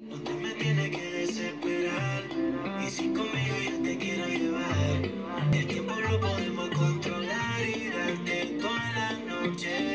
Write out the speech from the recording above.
Usted me tiene que desesperar. Y si conmigo yo te quiero llevar El tiempo lo podemos controlar Y darte toda la noche.